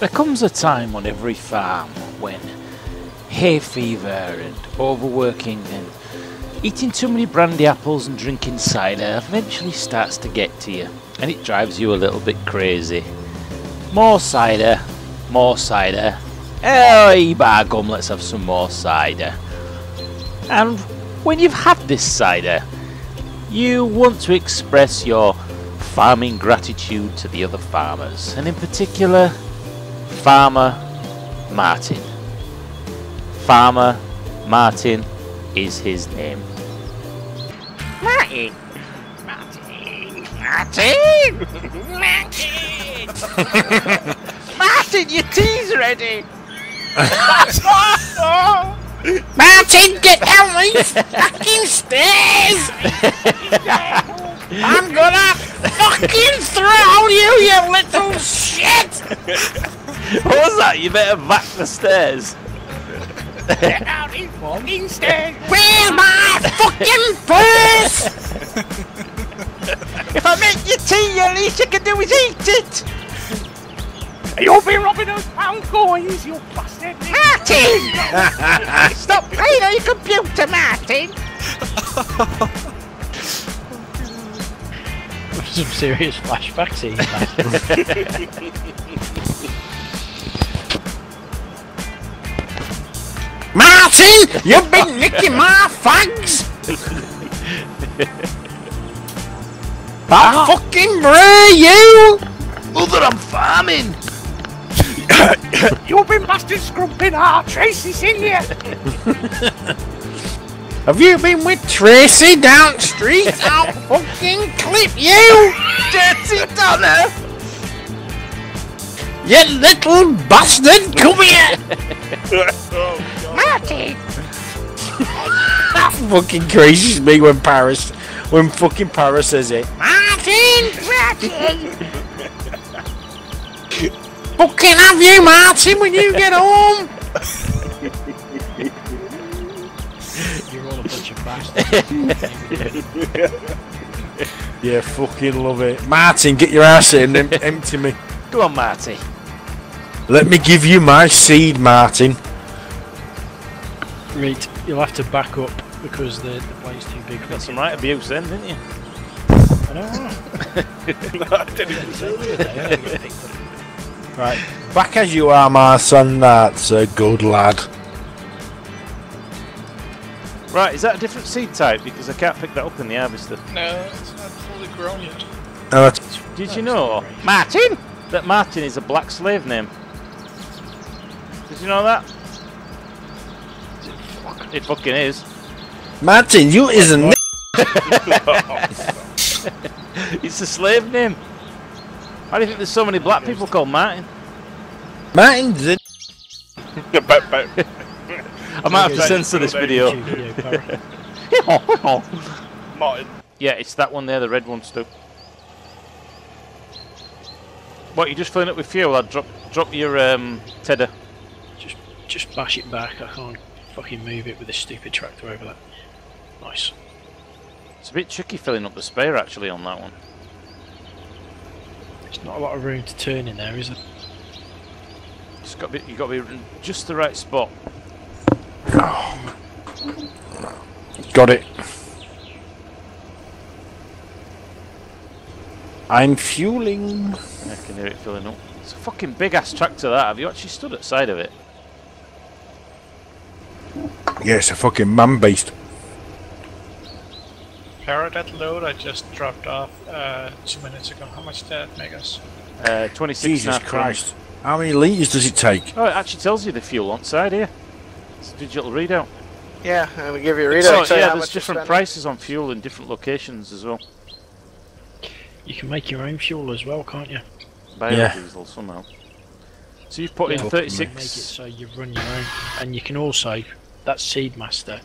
There comes a time on every farm when hay fever and overworking and eating too many brandy apples and drinking cider eventually starts to get to you and it drives you a little bit crazy. More cider, more cider. Oh, bar gum, let's have some more cider. And when you've had this cider, you want to express your farming gratitude to the other farmers, and in particular, Farmer Martin. Farmer Martin is his name. Martin! Martin! Martin! Martin! Martin, your tea's ready! Martin, get down these fucking stairs! I'm gonna fucking throw you, you little shit! What was that? You better back the stairs. Get down these fucking stairs! Where's my fucking purse? if I make you tea, the least you can do is eat it! You'll be robbing those pound coins, you bastard! Martin! Stop playing on your computer, Martin! Some serious flashbacks here. Martin! You've been nicking my fags! I'll fucking bray you! Mother, I'm farming. You've been bastard scrumping our Tracy's in here! Have you been with Tracy down the street? I'll fucking clip you! Dirty Donna. You little bastard! Come here! Martin! that fucking crazes me when Paris, when fucking Paris says it. Martin! Martin! fucking have you, Martin, when you get home! You're all a bunch of bastards. Yeah, fucking love it. Martin, get your ass in and empty me. Go on, Marty. Let me give you my seed, Martin. Right, you'll have to back up because the, the plane's too big for Got some right abuse then, didn't you? I know. Right, back as you are, my son. That's a good lad. Right, is that a different seed type? Because I can't pick that up in the harvester. No, it's not fully grown yet. Oh, that's- Did you know, Martin, that Martin is a black slave name? Did you know that? It fucking is. Martin, you is a n- It's a slave name. Why do you think there's so many black people called Martin? Martin's a I might have to censor this video. YouTube video, Barry. Martin. Yeah, it's that one there, the red one, Stu. What, you just filling up with fuel? I'd drop drop your um, tedder. Just, just bash it back. I can't fucking move it with a stupid tractor over that. Nice. It's a bit tricky filling up the spare actually on that one. There's not a lot of room to turn in there, is it? It's got to be, you got to be in just the right spot. got it. I'm fueling. I can hear it filling up. It's a fucking big ass tractor that. Have you actually stood at side of it? Yeah, it's a fucking man beast. Power that load I just dropped off uh, two minutes ago. How much did that make us? Uh, 26 Jesus half tons. Christ. How many litres does it take? Oh, it actually tells you the fuel on side here. It's a digital readout. Yeah, and we give you a readout. So, yeah, there's different prices on fuel in different locations as well. You can make your own fuel as well, can't you? Biodiesel somehow. So you've put Yeah. in You can Make it 36. so you run your own, and you can also that's Seedmaster,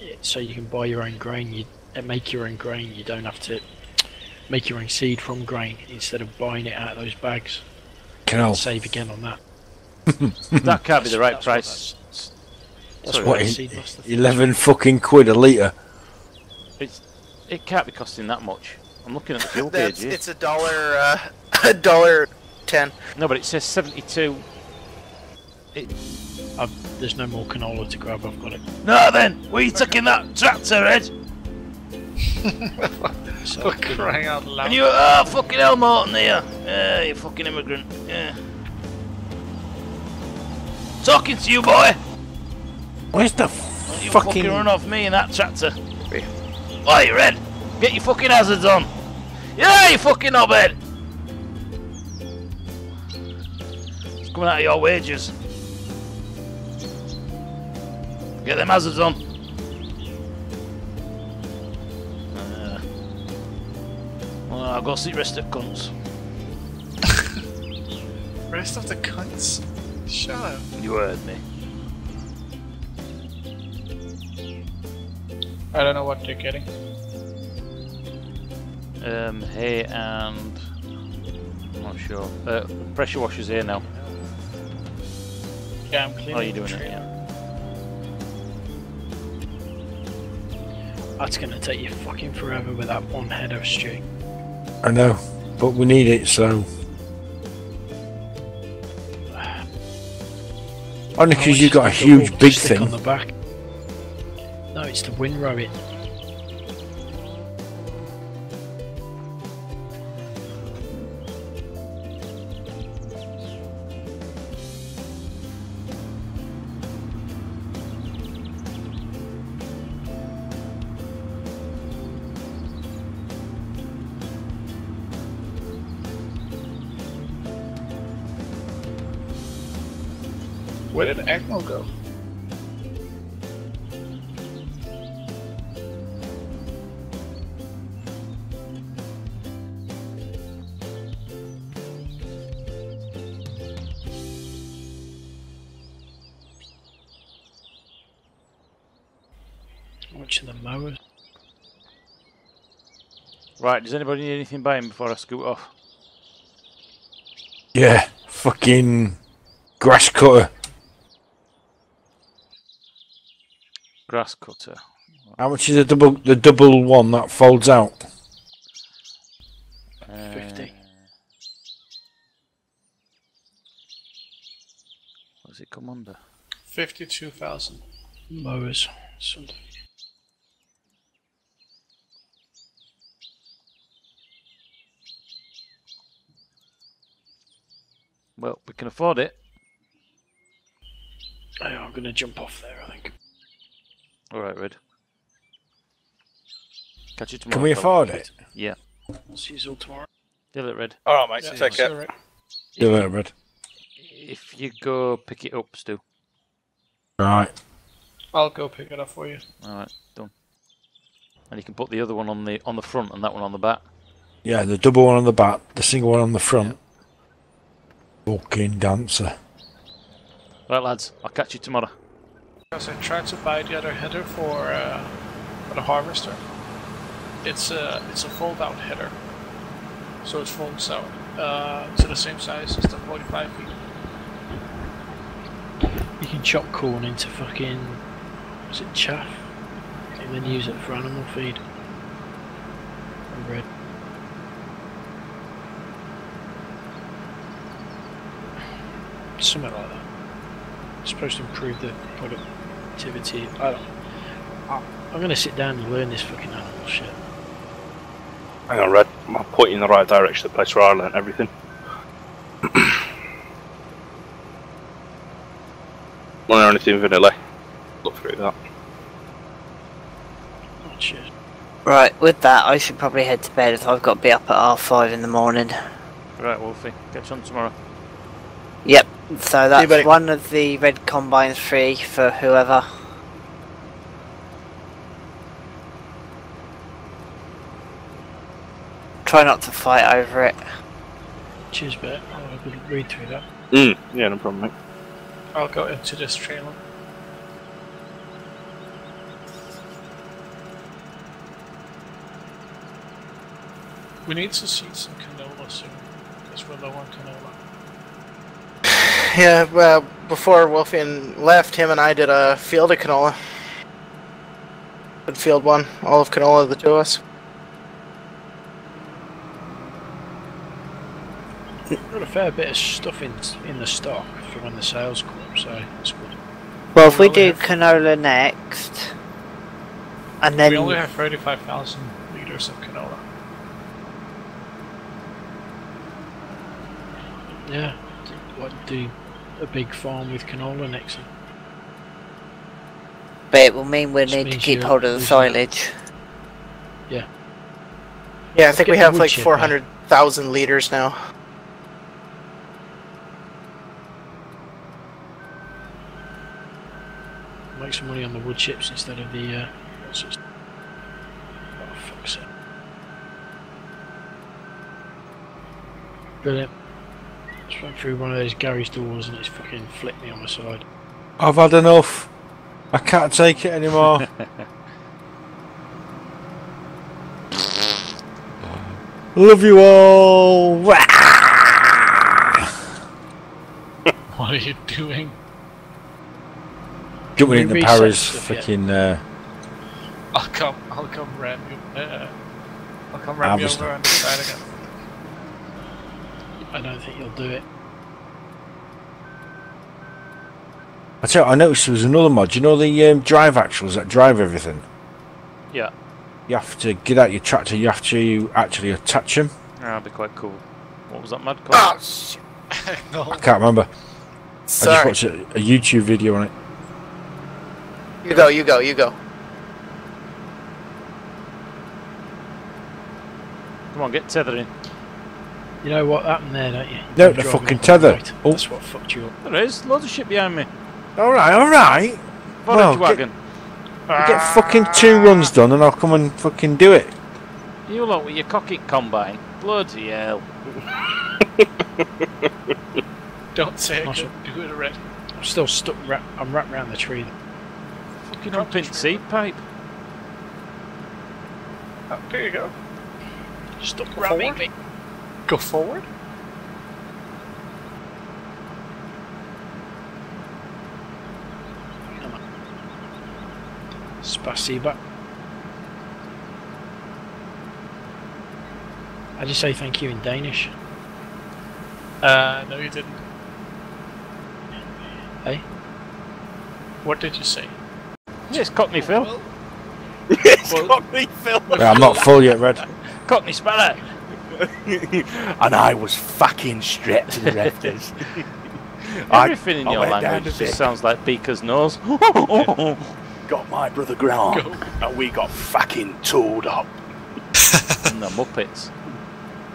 it- so you can buy your own grain. You uh, make your own grain. You don't have to make your own seed from grain instead of buying it out of those bags. Can I Save again on that. That can't be the right That's what price. That's Sorry, what What, the thing 11 fucking quid a litre. It's, it can't be costing that much. I'm looking at the fuel That's gauge it's a dollar uh, a dollar 10. No, but it says 72. I've, there's no more canola to grab. I've got it. No, then, where you taking that tractor, Ed? So, For crying out loud. And you, oh, fucking hell, Morton here. Yeah, you fucking immigrant. Yeah. Talking to you, boy. Where's the Don't you fucking? fucking run off me in that tractor. Oi, Red. Get your fucking hazards on. Yeah, you fucking knobhead. It's coming out of your wages. Get them hazards on. Uh, well, I'll go see rest of the cunts. Rest of the cunts. Shut up. You heard me. I don't know what you're getting. Um, hay and I'm not sure. Uh, pressure washer's here now. Yeah, I'm cleaning. Oh, you doing the it? tree. Yeah. That's gonna take you fucking forever with that one head of Stu. I know, but we need it so. Only because you've got a huge big stick on thing. the back. No, it's the windrow it. Where did Agnel go? How much the mowers? Right, does anybody need anything buying before I scoot off? Yeah, fucking grass cutter. Grass cutter. How much is the double the double one that folds out? Uh, 50. What does it come under? 52,000. Mowers. Something. Well, we can afford it. I'm gonna jump off there, I think. Alright, Red. Catch you tomorrow. Can we fella. afford it? Yeah. See you all tomorrow. Feel it, Red. Alright, mate. Yeah, Take care. right. Do it, Red. If you go pick it up, Stu. Right. I'll go pick it up for you. Alright, done. And you can put the other one on the on the front and that one on the back. Yeah, the double one on the back, the single one on the front. Fucking dancer. Right, lads. I'll catch you tomorrow. Because I tried to buy the other header for, uh, for the harvester. It's a it's a fold out header, so it folds out uh, to the same size as the 45 feet. You can chop corn into fucking. Was it chaff? And then use it for animal feed. I read. Something like that. It's supposed to improve the productivity. I don't. I, I'm gonna sit down and learn this fucking animal shit. Hang on, Red. I'll point you in the right direction, the place where I learnt everything. Not anything vanilla. Look through that. Oh, cheers. Right, with that, I should probably head to bed if I've got to be up at half five in the morning. Right, Wolfie. Catch you on tomorrow. Yep, so that's buddy. one of the red combines free for whoever. Try not to fight over it. Cheers, bet. I'll have a read through that. Mm, yeah, no problem, mate. I'll go into this trailer. We need to see some canola soon, because we're low on canola. Yeah, well, before Wolfian left, him and I did a field of canola. Good field one, all of canola, the two of us. Got a fair bit of stuff in in the stock for when the sales come, so it's good. Well, if we we do have- canola next, and then we only have 35,000 liters of canola. Yeah, do, like do a big farm with canola next. year. but it will mean we Which need to keep hold of the losing- silage. Yeah, Yeah, I think we have like chip, 400,000 liters now. Make some money on the wood chips instead of the uh, what's it? Oh fuck's sake! Brilliant. Just went through one of those garage doors and it's fucking flipped me on the side. I've had enough. I can't take it anymore. Love you all. What are you doing? Jumping we in the Paris fucking. Uh, I'll come, I'll come ram you. Uh, I'll come ram you over on the side again. I don't think you'll do it. I tell you, I noticed there was another mod. You know the um, drive axles that drive everything. Yeah. You have to get out your tractor. You have to actually attach them. That'd be quite cool. What was that mad called? Oh, shit. no. I can't remember. I just watched a, a YouTube video on it. You go, you go, you go. Come on, get tethering. You know what happened there, don't you? No, the fucking tether. right. Oh. That's what fucked you up. There is loads of shit behind me. All right, all right. Forage Well, get- wagon. Get fucking two runs done, and I'll come and fucking do it. You lot with your cocket combine. Bloody hell. Don't say it. Do it already. I'm still stuck. Wrap, I'm wrapped around the tree. Fucking unpinned seed pipe. Oh, there you go. Stop Go ramming me. Go forward. Spasiba. I just say thank you in Danish. Uh, no, you didn't. Hey? What did you say? Yes, Cockney Phil. Yeah, I'm not full yet, Red. Cockney Spanner. and I was fucking strapped to the rafters. I- Everything in I your language to just bed. sounds like Beaker's nose. got my brother Grant, and we got fucking tooled up. and the Muppets.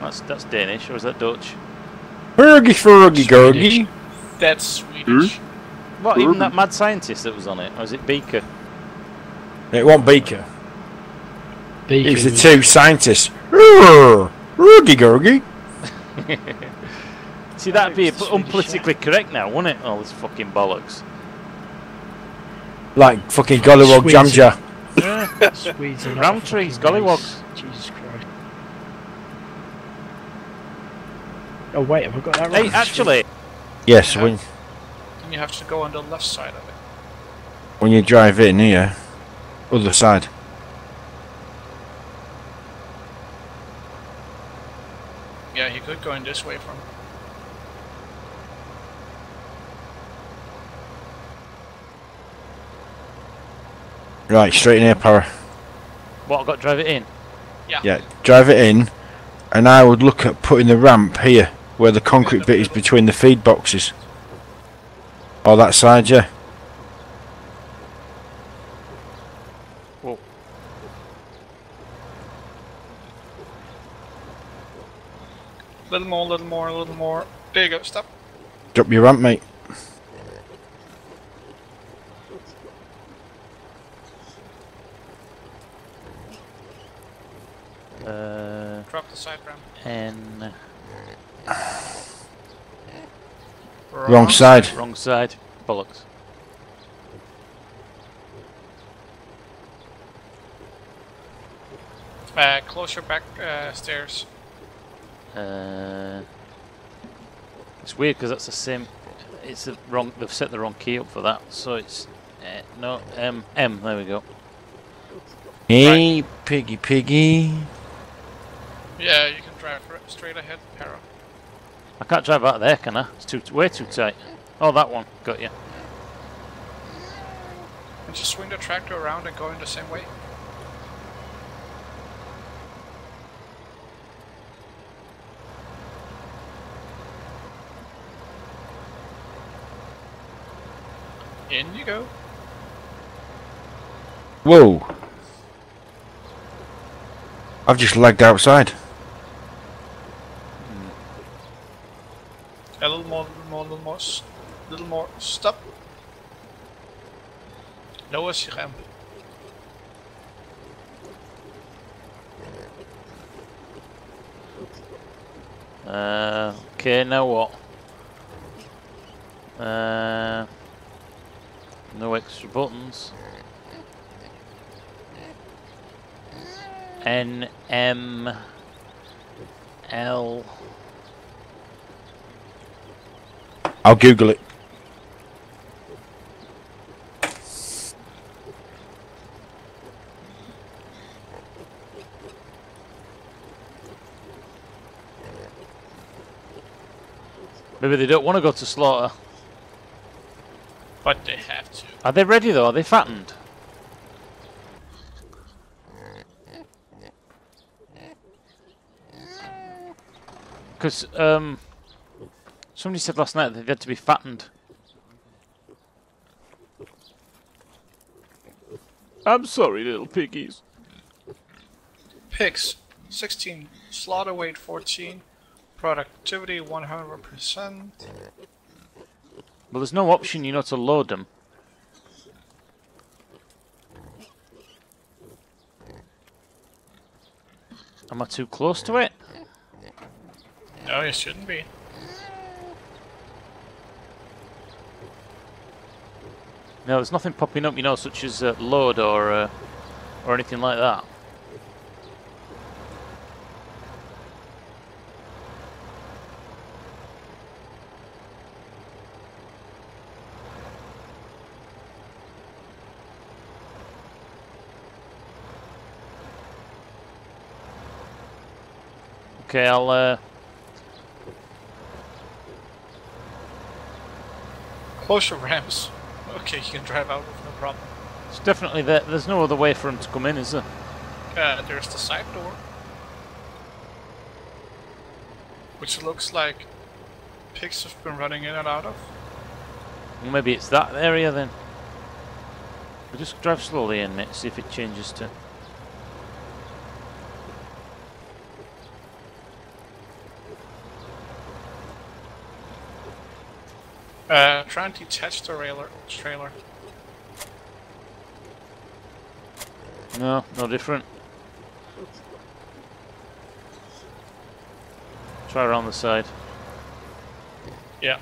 That's that's Danish, or is that Dutch? Fergie, Fergie, Gorgie. That's Swedish. Hmm? What, even that mad scientist that was on it? Or was it Beaker? It wasn't Beaker. Beaker It was the two scientists. Fergie, Gorgie. See, that'd be it's Swedish, unpolitically correct now, wouldn't it? All this fucking bollocks. Like fucking Gollywog Swedes. Jamja. Yeah. Swedes are not a Roundtrees, fucking gollywogs. Jesus Christ. Oh wait, have I got that right? hey, actually, Yes, Yeah. when And you have to go on the left side of it. when you drive in here, other side. Yeah, he could go in this way from. Right, straight in here, Para. what, I've got to drive it in? Yeah. Yeah, drive it in, and I would look at putting the ramp here, where the concrete bit is between the feed boxes. Or that side, yeah. Whoa. A little more, a little more. There you go. Stop. Drop your ramp, mate. Uh, Drop the side ramp. N. Wrong side. Wrong side. Bollocks. Uh, close your back uh, stairs. Uh, it's weird because that's the same. It's the wrong. They've set the wrong key up for that, so it's uh, no M M. There we go. Hey, piggy, piggy. Yeah, you can drive straight ahead, Para. I can't drive out of there, can I? It's too way too tight. Oh, that one. Got you. And just swing the tractor around and go in the same way. In you go. Whoa! I've just lagged outside. A little more, little more, little more, s- little more. Stop. Lower je ramp. Uh, okay, now what? Uh, no extra buttons. N M L. I'll Google it. Maybe they don't want to go to slaughter. But they have to. Are they ready though? Are they fattened? Because um, somebody said last night that they had to be fattened. I'm sorry, little piggies. Pigs, 16. Slaughter weight, 14. Productivity, 100%. Well, there's no option, you know, to load them. Am I too close to it? No, you shouldn't be. No, there's nothing popping up, you know, such as uh, load or uh, or anything like that. Okay, I'll uh, Closer ramps. Okay, you can drive out with no problem. It's definitely there. There's no other way for him to come in, is there? Uh, there's the side door. Which looks like pigs have been running in and out of. Well, maybe it's that area then. We'll just drive slowly in it, see if it changes to. Uh, try and detach the railer, trailer. No, no different. Try around the side. Yeah.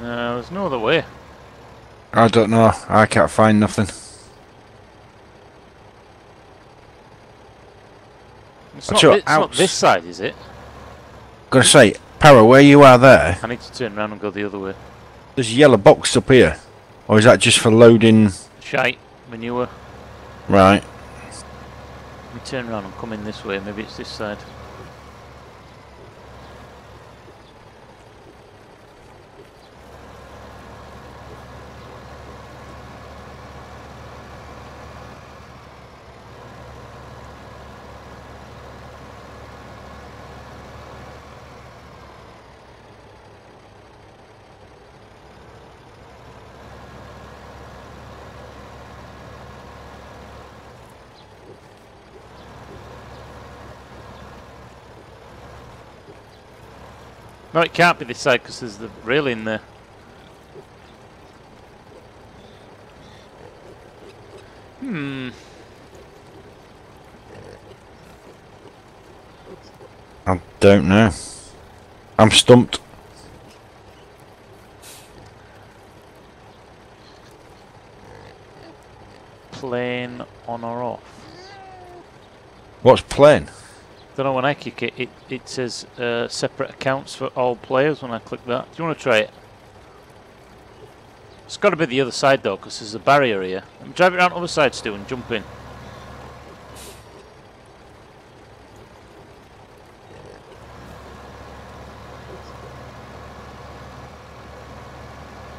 No, there's no other way. I don't know. I can't find nothing. It's, not, sure it's not this side, is it? Gonna say, Para, where you are there, I need to turn around and go the other way. there's a yellow box up here. Or is that just for loading? Shite, manure. Right. Let me turn around and come in this way. Maybe it's this side. No, it can't be this side because there's the rail in there. Hmm. I don't know. I'm stumped. Plane on or off? What's plane? Don't know when I kick it, it, it says uh, separate accounts for all players when I click that. Do you want to try it? It's got to be the other side though, because there's a barrier here. Drive it around the other side, Stu, and jump in.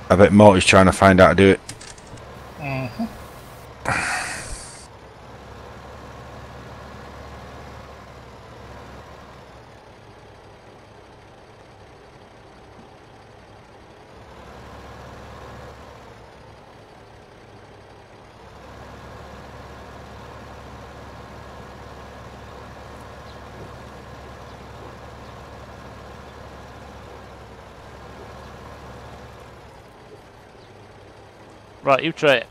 I bet Morty's trying to find out how to do it. Right, you try it.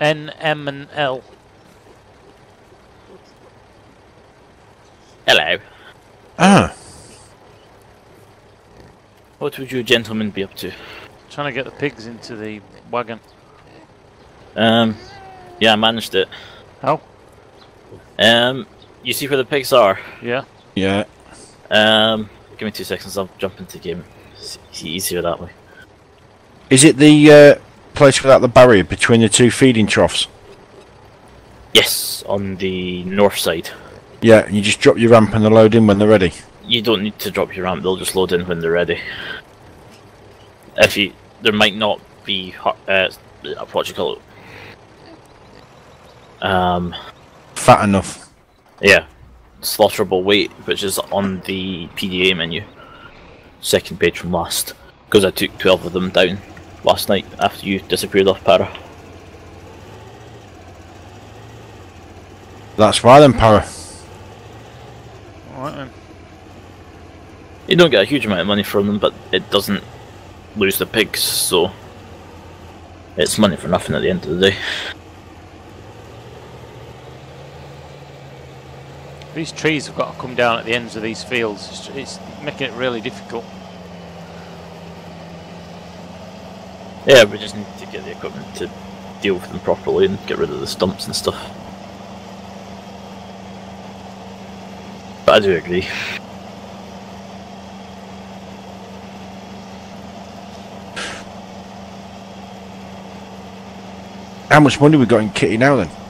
N, M, and L. Hello. Ah, What would you gentlemen be up to? Trying to get the pigs into the wagon. Um, yeah, I managed it. How? Um, you see where the pigs are? Yeah. yeah. Um, give me two seconds. I'll jump into the game. It's easier that way. Is it the uh, place without the barrier between the two feeding troughs? Yes, on the north side. Yeah, you just drop your ramp and they load in when they're ready. You don't need to drop your ramp. They'll just load in when they're ready. If you, there might not be ho- uh, what you call it. Um, Fat enough. yeah, slaughterable weight, which is on the PDA menu, second page from last. Because I took twelve of them down last night after you disappeared off Para. That's why then, Para. Alright then. You don't get a huge amount of money from them, but it doesn't lose the pigs, so it's money for nothing at the end of the day. These trees have got to come down at the ends of these fields. It's, it's making it really difficult. Yeah, we just need to get the equipment to deal with them properly and get rid of the stumps and stuff. But I do agree. How much money we got in kitty now then?